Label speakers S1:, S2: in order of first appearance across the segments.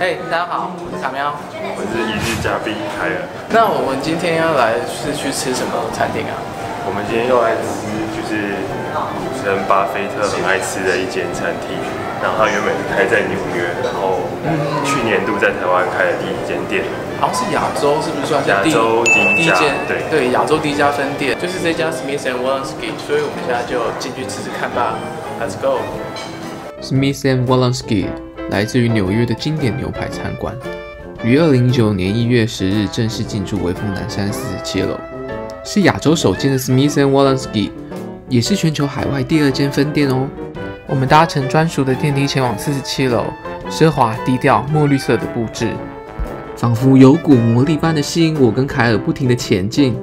S1: 嘿，大家好，我是卡喵。
S2: 我是一日嘉宾凯尔。
S1: 那我们今天要来是去吃什么餐厅啊？
S2: 我们今天又来吃就是股神巴菲特很爱吃的一间餐厅，然后它原本是开在纽约，然后去年度在台湾开的第一间店，
S1: 好像是亚洲，是不是算是
S2: 亚洲第一家
S1: 间？
S2: 对
S1: 对，亚洲第一家分店就是这家 Smith and Wollensky，所以我们现在就进去吃吃看吧。Let's go。
S3: Smith and Wollensky 来自于纽约的经典牛排餐馆，于二零一九年一月十日正式进驻威风南山四十七楼，是亚洲首间的 Smith and Wollensky，也是全球海外第二间分店哦。
S1: 我们搭乘专属的电梯前往四十七楼，奢华低调墨绿色的布置，
S3: 仿佛有股魔力般的吸引我跟凯尔不停的前进，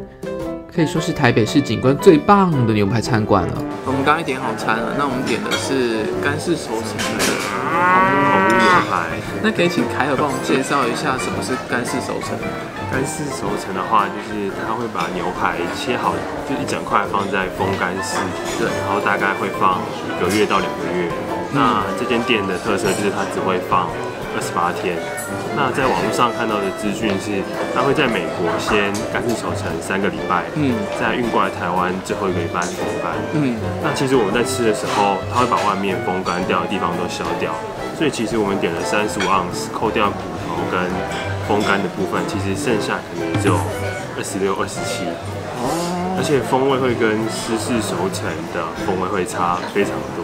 S3: 可以说是台北市景观最棒的牛排餐馆了。
S1: 我们刚刚点好餐了，那我们点的是干式熟成的
S2: 红屋牛排。
S1: 那可以请凯尔帮我们介绍一下什么是干式熟成？
S2: 干式熟成的话，就是他会把牛排切好，就一整块放在风干室，
S1: 对
S2: 然后大概会放一个月到两个月。那这间店的特色就是它只会放二十八天。那在网络上看到的资讯是，它会在美国先干式熟成三个礼拜，
S1: 嗯
S2: 再运过来台湾最后一个礼拜风干。
S1: 嗯，
S2: 那其实我们在吃的时候，它会把外面风干掉的地方都削掉，所以其实我们点了三十五盎司，扣掉骨头跟风干的部分，其实剩下可能也只有二十六、二十七，而且风味会跟湿式熟成的风味会差非常多。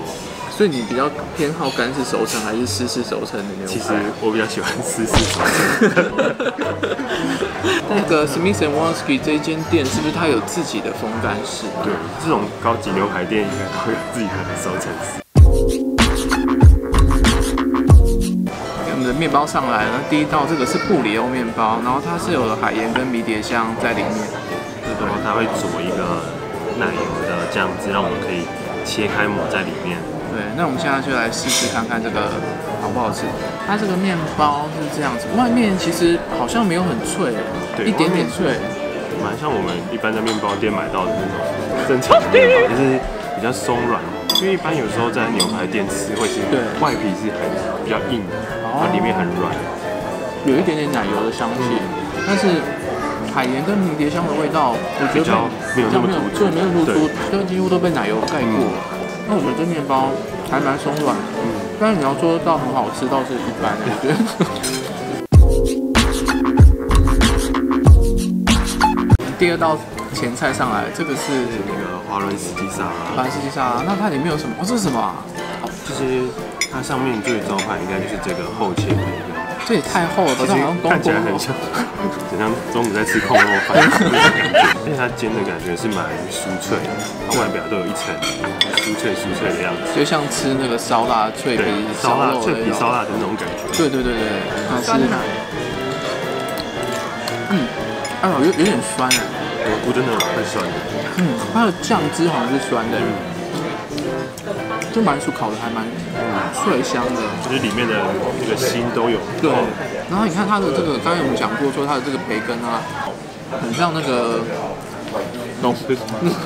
S1: 所以你比较偏好干式熟成还是湿式熟成的牛排？
S2: 其实我比较喜欢湿式熟成。
S1: 那个 Smith and Wollensky 这间店是不是它有自己的风干室？
S2: 对，这种高级牛排店应该都会有自己的熟成室。
S1: 我们的面包上来了，那第一道这个是布里欧面包，然后它是有海盐跟迷迭香在里面，对不对
S2: 然后？它会佐一个奶油的酱汁，让我们可以切开抹在里面。
S1: 对，那我们现在就来试试看看这个好不好吃。它这个面包是这样子，外面其实好像没有很脆，
S2: 对
S1: 一点点脆。
S2: 蛮像我们一般在面包店买到的那种正常的 面包，就是比较松软。因为一般有时候在牛排店吃会是
S1: 对
S2: 外皮是很比较硬的，然后里面很软。
S1: 有一点点奶油的香气，但是海盐跟迷迭香的味道，我觉得
S2: 没有那么突出
S1: 对，没有突出
S2: 对，
S1: 就几乎都被奶油盖过。那我觉得这面包还蛮松软，嗯但是你要说到很好吃，倒是一般，我觉得。第二道前菜上来，这个是
S2: 那个华伦斯基沙拉，
S1: 法式鸡沙拉，那它里面有什么？哦，这是什么啊？
S2: 就是它上面最招牌应该就是这个厚切
S1: 这也太厚了，好像好像
S2: 看起来很像，很像中午在吃空肉饭而且它煎的感觉是蛮酥脆的，它外表都有一层酥脆酥脆的样子。
S1: 就像吃那个烧腊脆皮
S2: 对，
S1: 烧
S2: 烧腊脆皮烧腊的那种感觉。
S1: 对对对对，啊是，嗯，哎呦，有有点酸哎，
S2: 蘑菇真的很酸的，
S1: 嗯，它的酱汁好像是酸的，就满薯烤的还蛮脆香的，
S2: 就是里面的那个心都有。
S1: 对。然后你看它的这个，刚才我们讲过说它的这个培根啊，很像那个
S2: 浓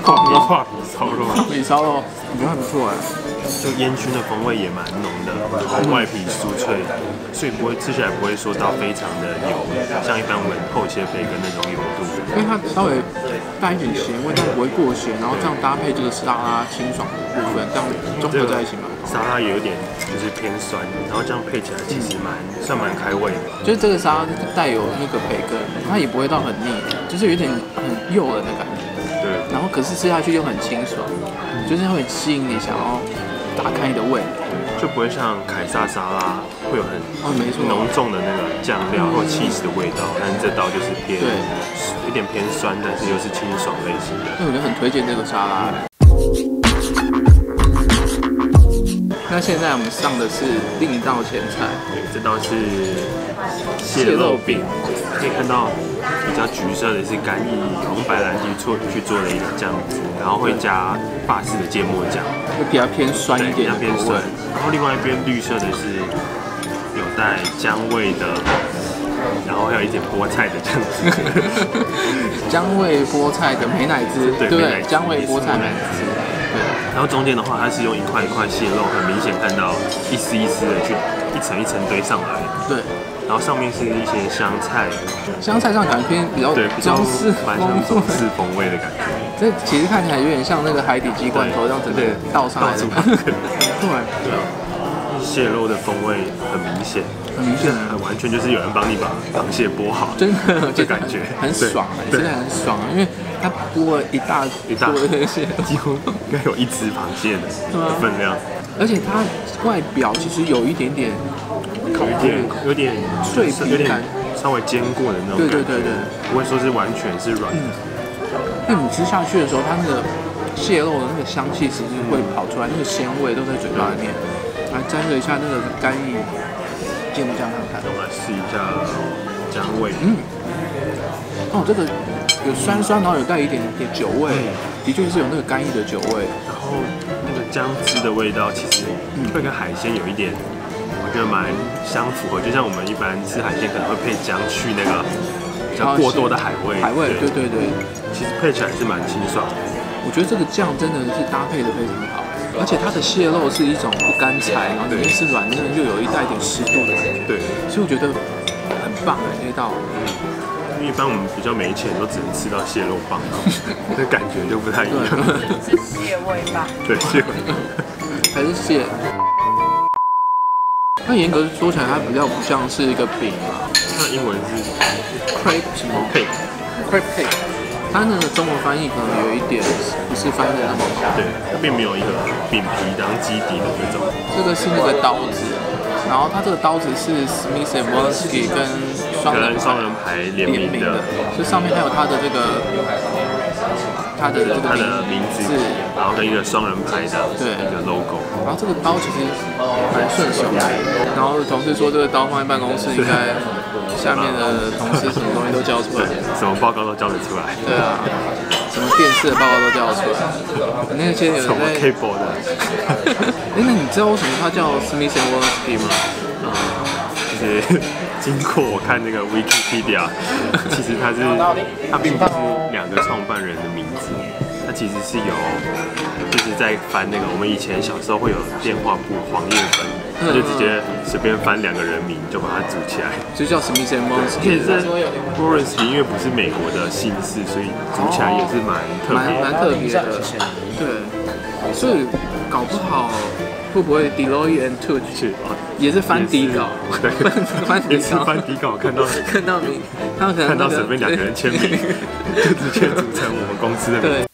S2: 画皮画皮烧肉，
S1: 米烧肉，我觉得还不错哎。
S2: 就烟熏的风味也蛮浓的，然后外皮酥脆，所以不会吃起来不会说到非常的油，像一般我们厚切培根那种油度。
S1: 因为它稍微带一点咸味，但不会过咸，然后这样搭配这个沙拉清爽的部分，这样综合在一起蛮好。
S2: 沙拉也有点就是偏酸，然后这样配起来其实蛮算蛮开胃的。
S1: 就是这个沙拉带有那个培根，它也不会到很腻，就是有点很诱人的感觉。
S2: 对，
S1: 然后可是吃下去又很清爽，就是会吸引你想要打开你的胃。
S2: 就不会像凯撒沙拉会有很
S1: 哦，没错，
S2: 浓重的那个酱料或 cheese 的味道，但是这道就是偏
S1: 对
S2: 有点偏酸，但是又是清爽类型的。
S1: 那我就很推荐这个沙拉。那现在我们上的是另一道前菜，
S2: 对，这道是蟹肉饼，可以看到比较橘色的是干邑红白兰地做去做的一个酱汁，然后会加法式的芥末酱，
S1: 会比较偏酸一点的口味
S2: 较偏酸。。然后另外一边绿色的是有带姜味的，然后还有一点菠菜的酱汁。
S1: 姜味菠菜的美乃滋，
S2: 对
S1: 对不对？
S2: 美乃滋
S1: 姜味菠菜美乃滋，对。
S2: 然后中间的话，它是用一块一块蟹肉，很明显看到一丝一丝的去一层一层堆上来。
S1: 对，
S2: 然后上面是一些香菜，
S1: 香菜上感觉偏比较
S2: 对，比较
S1: 中式
S2: 蛮像
S1: 风
S2: 中式风味的感觉。
S1: 这其实看起来有点像那个海底鸡罐头这样整个
S2: 对。
S1: 倒上来 对，
S2: 对啊，蟹肉的风味很明显，
S1: 很明显
S2: 很完全就是有人帮你把螃蟹剥好，
S1: 真的
S2: 这感觉。
S1: 很爽真的很爽啊，因为它剥了一大
S2: 一大
S1: 坨的蟹，
S2: 几乎应该有一只螃蟹的分量，
S1: 而且它外表其实有一点点烤
S2: 有点有点
S1: 脆皮
S2: 有点
S1: 感
S2: 稍微煎过的那种感觉，
S1: 对对对
S2: 不会说是完全是软的，
S1: 那你吃下去的时候，它那个蟹肉的那个香气其实会跑出来，那个鲜味都在嘴巴里面。来沾着一下那个干邑芥末酱看看。
S2: 我们来试一下姜味，
S1: 嗯，哦，这个有酸酸，然后有带一点点酒味，的确是有那个干邑的酒味。
S2: 然后那个姜汁的味道其实会跟海鲜有一点，我觉得蛮相符合。就像我们一般吃海鲜可能会配姜去那个比较过多的海味，
S1: 海味，对对对，
S2: 其实配起来是蛮清爽的。
S1: 我觉得这个酱真的是搭配的非常好，而且它的蟹肉是一种不干柴，然后里面是软嫩，又有一带一点湿度的感觉，
S2: 对，
S1: 所以我觉得很棒哎，这道。
S2: 因为一般我们比较没钱，都只能吃到蟹肉棒，那感觉就不太一样。
S4: 是蟹味吧？
S2: 对，蟹味
S1: 还是蟹。那严格说起来，它比较不像是一个饼啊
S2: 它的英文是
S1: ，crepe 什么 cake，crepe cake，它那个中文翻译可能有一点不是翻译的那么好。
S2: 对，它并没有一个饼皮当基底的那种。
S1: 这个是那个刀子，然后它这个刀子是 Smith and Wollensky 跟双人
S2: 跟双人牌联名的，
S1: 所以上面还有它的这个它的
S2: 名字，然后跟一个双人拍的
S1: 对
S2: 一个 logo。
S1: 然后这个刀其实蛮顺手的，然后同事说这个刀放在办公室，应该下面的同事什么东西都交出来。
S2: 什么报告都交得出来，
S1: 对啊，什么电视的报告都交得出来。那些有
S2: 什么
S1: 哎，那你知道为什么它叫 Smith and Wollensky 吗？
S2: 就是经过我看那个 Wikipedia，其实它是它并不是两个创办人的名字，它其实是有就是在翻那个我们以前小时候会有电话簿黄页本，他就直接随便翻两个人名就把它组起来。
S1: 就叫 Smith and
S2: 而
S1: Wollensky
S2: 且。是 Lawrence 因为不是美国的姓氏，所以组起来也是蛮特
S1: 蛮
S2: 别的。
S1: 蛮特别的，对，所以搞不好会不会 Deloitte and Touch
S2: 是。哦
S1: 也是翻底稿，
S2: 对，
S1: 翻底稿，
S2: 翻底稿看到
S1: 看到你，他们可能
S2: 看到
S1: 那个
S2: 随便两个人签名，就直接组成我们公司的名。
S1: 对。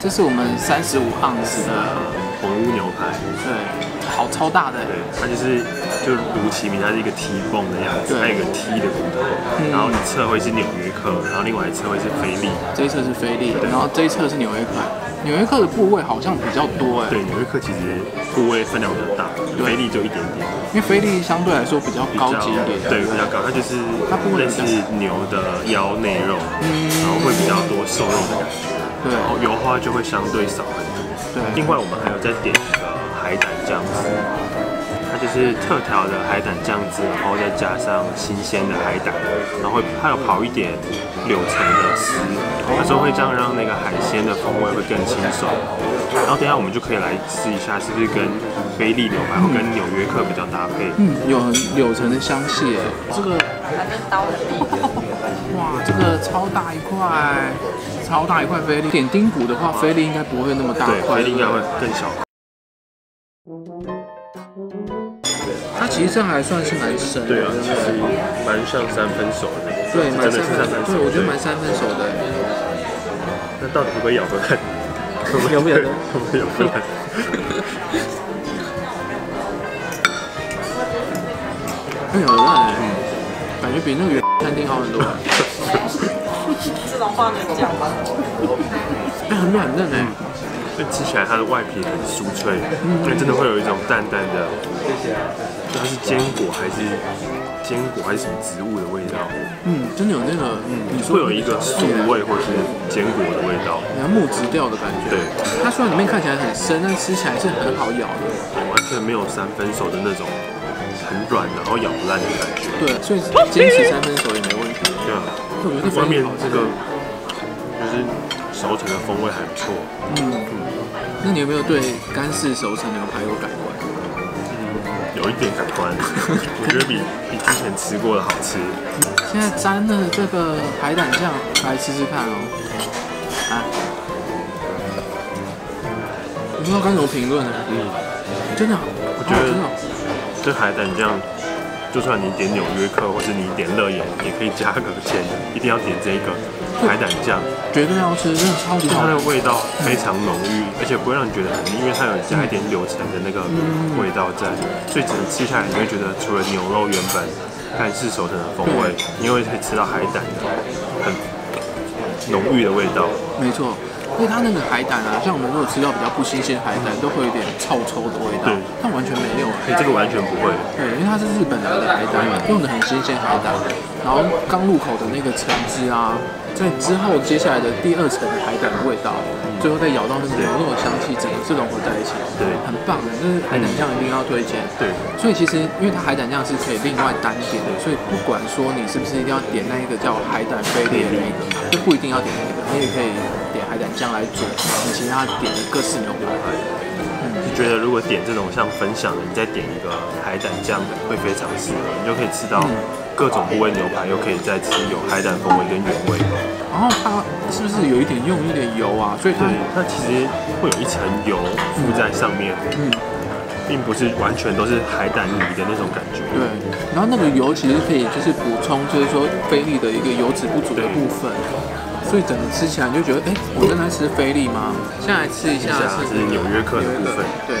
S1: 这是我们三十五盎司的，
S2: 红屋牛排，
S1: 对，好超大的，
S2: 对，它就是就如其名，它是一个 T 泵的样子，
S1: 对。
S2: 它有一个 T 的骨头，然后一侧会是纽约客，然后另外一侧会是菲力。
S1: 这一侧是菲力，然后这一侧是纽约客，纽约客的部位好像比较多哎，
S2: 对，纽约客其实部位分量比较大，菲力就一点点，
S1: 因为菲力相对来说比较高级一点，
S2: 对，比较高，它就是
S1: 它部位比较
S2: 类似牛的腰内肉，然后会比较多瘦肉的感觉，
S1: 对。
S2: 然后油花就会相对少很多。
S1: 对。
S2: 另外，我们还有再点一个海胆酱汁，它就是特调的海胆酱汁，然后再加上新鲜的海胆，然后会还有跑一点柳橙的丝，有时候会这样让那个海鲜的风味会更清爽。然后等一下我们就可以来试一下，是不是跟菲力牛排或跟纽约客比较搭配？
S1: 嗯，有柳橙的香气哎，这个
S4: 反正刀很利。
S1: 哇，这个超大一块，超大一块菲力。点丁骨的话，菲力应该不会那么大
S2: 对，
S1: 块，
S2: 菲力应该会更小。
S1: 其实这还算是蛮深的，
S2: 对啊，其实蛮像三分熟的，
S1: 对，蛮
S2: 真的是三分熟。
S1: 对，我觉得
S2: 对
S1: 蛮三分熟的。
S2: 那到底会不会咬不烂？
S1: 咬不咬得
S2: 会不会咬不烂？
S1: 哎，有烂 哎，感觉比那个原餐厅好很多。
S4: 这种话能讲吗？
S1: 哎，很软嫩哎，
S2: 就吃起来它的外皮很酥脆，因为真的会有一种淡淡的，它是坚果还是坚果还是什么植物的味道？
S1: 嗯，真的有那个，嗯，你说
S2: 会有一个素味或是坚果的味道，
S1: 然后木质调的感觉。
S2: 对，
S1: 它虽然里面看起来很深，但吃起来是很好咬的。
S2: 完全没有三分熟的那种很软然后咬不烂的感觉。
S1: 对，所以坚持三分熟也没问题。
S2: 对啊，
S1: 我觉得菲力
S2: 外面这个就是熟成的风味还不错，
S1: 嗯，那你有没有对干式熟成牛排有改观？
S2: 有一点改观，我觉得比比之前吃过的好吃。
S1: 现在沾了这个海胆酱来吃吃看哦。啊，我不知道该怎么评论呢。
S2: 嗯，
S1: 真的，
S2: 我觉得
S1: 真的哦
S2: 这海胆酱，就算你点纽约客或是你点乐眼，也可以加个钱，一定要点这个海胆酱，
S1: 绝对要吃，真的超级好它。
S2: 的味道非常浓郁，而且不会让你觉得很腻，因为它有加一点柳橙的那个味道在，所以整个吃下来你会觉得除了牛肉原本干式熟成的风味，你会可以吃到海胆的很浓郁的味道。
S1: 没错，因为它那个海胆啊，像我们如果吃到比较不新鲜海胆，都会有点臭臭的味道。
S2: 对，
S1: 但完全没有。
S2: 所以这个完全不会。
S1: 对，因为它是日本来的海胆，用的很新鲜海胆，然后刚入口的那个橙汁啊，在之后接下来的第二层的海胆的味道，最后再咬到那个牛肉的香气，整个是融合在一起，
S2: 对。
S1: 很棒的。就是海胆酱一定要推荐。
S2: 对，
S1: 所以其实因为它海胆酱是可以另外单点的，所以不管说你是不是一定要点那一个叫海胆飞碟的那一个，就不一定要点那个，你也可以点海胆酱来煮你其他点的各式牛排。
S2: 就觉得如果点这种像分享的，你再点一个海胆酱的，会非常适合，你就可以吃到各种部位牛排，又可以再吃有海胆风味跟原味。
S1: 然后它是不是有一点用一点油啊？所以它，
S2: 它其实会有一层油附在上面，
S1: 嗯
S2: 并不是完全都是海胆泥的那种感觉。
S1: 对，然后那个油其实可以就是补充，就是说菲力的一个油脂不足的部分，所以整个吃起来你就觉得，哎，我正在吃菲力吗？现在来吃一下
S2: 接下来是纽约客的部分
S1: 对，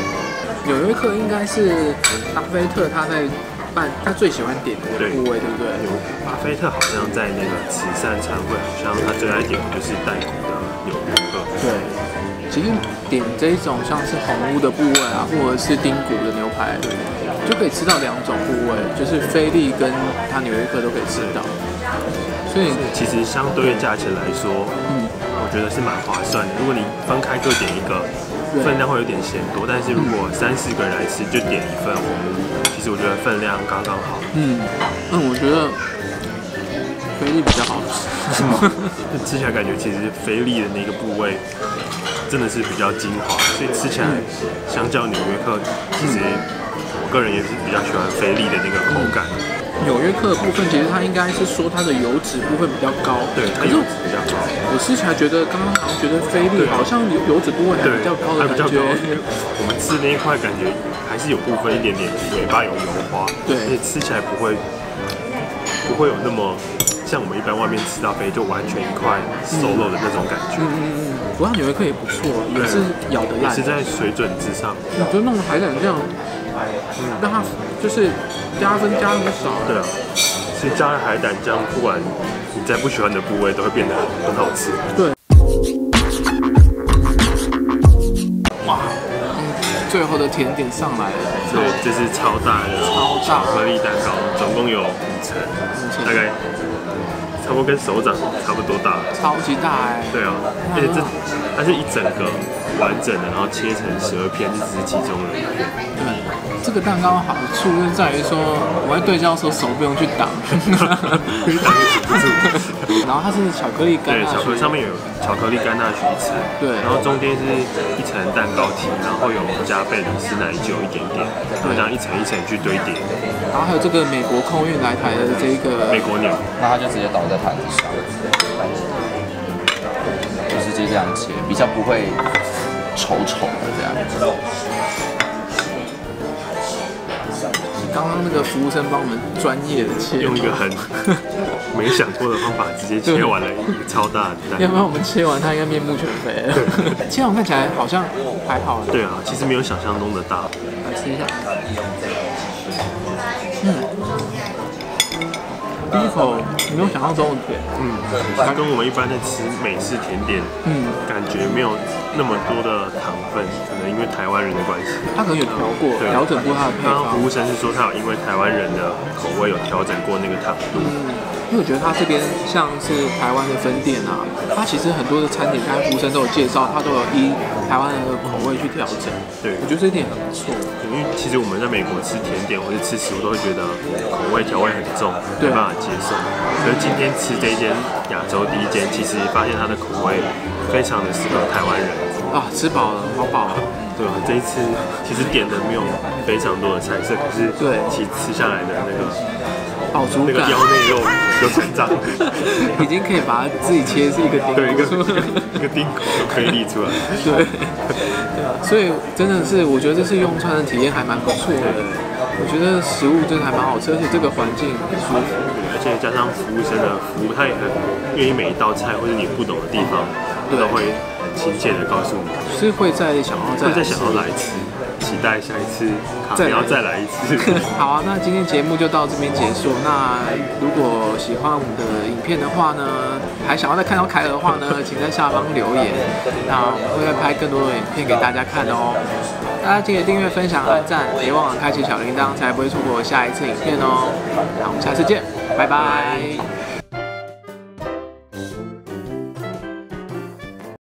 S1: 纽约客应该是巴菲特他在办他最喜欢点的部位，对不对？
S2: 有巴菲特好像在那个慈善餐会，好像他最爱点的就是带骨的纽约客。
S1: 对，其实点这一种像是红屋的部位啊，或者是丁骨的牛排，就可以吃到两种部位，就是菲力跟他纽约客都可以吃到。所以，
S2: 其实相对于价钱来说，
S1: 嗯，
S2: 我觉得是蛮划算的。如果你分开各点一个，
S1: 对
S2: 分量会有点嫌多，但是如果三四个人来吃，就点一份，我们其实我觉得分量刚刚好。
S1: 嗯，那我觉得菲力比较好吃。
S2: 就 吃起来感觉其实菲力的那个部位真的是比较精华，所以吃起来相较纽约客，其实我个人也是比较喜欢菲力的那个口感。
S1: 纽约客的部分，其实它应该是说它的油脂部分比较高，
S2: 对，它
S1: 可是
S2: 油脂比较高，
S1: 我吃起来觉得刚刚好像觉得菲力好像油油脂部分还，比较高的感。觉。
S2: 我们吃那一块感觉还是有部分一点点尾巴有油花，
S1: 对
S2: 而且吃起来不会不会有那么像我们一般外面吃到菲就完全一块瘦肉的那种感觉，
S1: 嗯嗯嗯，不过纽约客也不错，也是咬得烂
S2: 也是。在水准之上。
S1: 我觉得那种海胆酱，让它就是加分加很少。
S2: 对啊，其实加了海胆酱，不管你在不喜欢的部位，都会变得很好吃。
S1: 对。哇，嗯，最后的甜点上来了，
S2: 对，这是超大的
S1: 超大
S2: 巧克力蛋糕，总共有五层，
S1: 层
S2: 大概差不多跟手掌差不多大。
S1: 超级大哎、
S2: 对啊，而且这它是一整个完整的，然后切成十二片，这只是其中的一片。
S1: 对，这个蛋糕好处就是在于说，我在对焦的时候手不用去挡，然后它是巧克力干
S2: 对，巧克力上面有巧克力干纳许一层，
S1: 对
S2: 然后中间是一层蛋糕体，然后有加贝里斯奶酒一点点，然后这样一层一层去堆叠。
S1: 然后还有这个美国空运来台的这个
S2: 美国鸟，
S5: 那它就直接倒在盘子上，就直接这样切，比较不会丑丑的这样。
S1: 刚刚那个服务生帮我们专业的切，
S2: 用一个很 没想过的方法，直接切完了一个超大的蛋。
S1: 要不然我们切完它应该面目全非了。切完看起来好像还好，
S2: 对啊，其实没有想象中的大。
S1: 来吃一下。嗯，第一口没有想象中的甜，
S2: 嗯，它跟我们一般在吃美式甜点，
S1: 嗯，
S2: 感觉没有那么多的糖分，可能因为台湾人的关系。
S1: 他可能有调过，
S2: 对
S1: 调整过他的配方
S2: 刚刚服。务生是说他有因为台湾人的口味有调整过那个糖度，
S1: 嗯，因为我觉得它这边像是台湾的分店啊，它其实很多的餐点，刚才服务生都有介绍，它都有依台湾人的口味去调整。
S2: 对
S1: 我觉得这一点很不错。
S2: 因为其实我们在美国吃甜点或者吃食物都会觉得口味调味很重，没办法接受。可是今天吃这一间亚洲第一间，其实发现它的口味非常的适合台湾人。
S1: 啊，吃饱了，好饱了。
S2: 对吧？这一次其实点的没有非常多的菜色，可是
S1: 对
S2: 其实吃下来的那个
S1: 饱足感，
S2: 那个腰内肉有成长，
S1: 已经可以把它自己切是一个丁
S2: 对一个一个丁口都可以立出来。
S1: 对，对啊，所以真的是，我觉得这次用餐的体验还蛮不错的。我觉得食物真的还蛮好吃，而且这个环境很舒服。
S2: 而且加上服务生的服务，他也很愿意每一道菜或者你不懂的地方，
S1: 对
S2: 都会很亲切的告诉我们，
S1: 是会再想要再
S2: 会再想要来吃，期待下一次卡
S1: 再
S2: 要再来一次。
S1: 好啊，那今天节目就到这边结束。那如果喜欢我们的影片的话呢，还想要再看到凯尔的话呢，请在下方留言。那我们会再拍更多的影片给大家看哦。大家记得订阅、分享、按赞，别忘了开启小铃铛，才不会错过下一次影片哦。那我们下次见，拜拜。